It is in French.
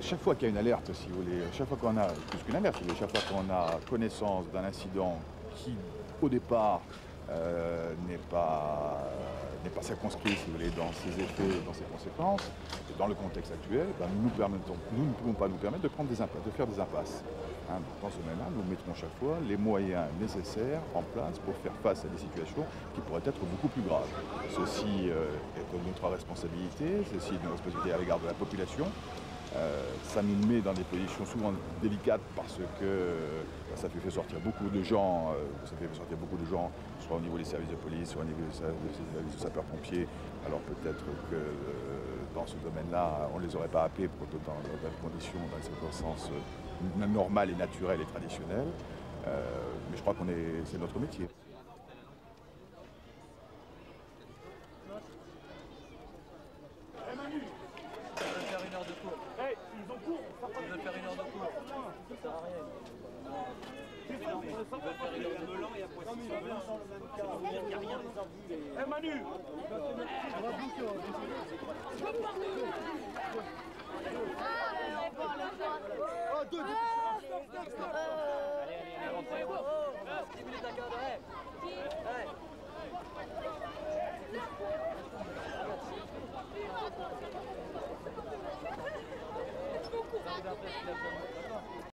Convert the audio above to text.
Chaque fois qu'il y a une alerte, si vous voulez, chaque fois qu'on a, plus qu'une alerte, chaque fois qu'on a connaissance d'un incident qui, au départ, euh, n'est pas, pas circonscrit, si vous voulez, dans ses effets, dans ses conséquences, dans le contexte actuel, ben, nous, ne pouvons pas nous permettre de, prendre des impasses, de faire des impasses. Hein, dans ce domaine-là, nous mettrons chaque fois les moyens nécessaires en place pour faire face à des situations qui pourraient être beaucoup plus graves. Ceci euh, est de notre responsabilité, ceci est de notre responsabilité à l'égard de la population, euh, ça nous met dans des positions souvent délicates parce que euh, ça fait sortir beaucoup de gens, euh, ça fait sortir beaucoup de gens, soit au niveau des services de police, soit au niveau des services de sapeurs-pompiers. Alors peut-être que dans ce domaine-là, on ne les aurait pas appelés pour, dans, dans des conditions, dans des circonstances normales et naturelles et traditionnelles. mais je crois que c'est notre métier ont cours. Ils veulent faire une heure de cours. Ça sert à rien. N'y a rien. Eh Manu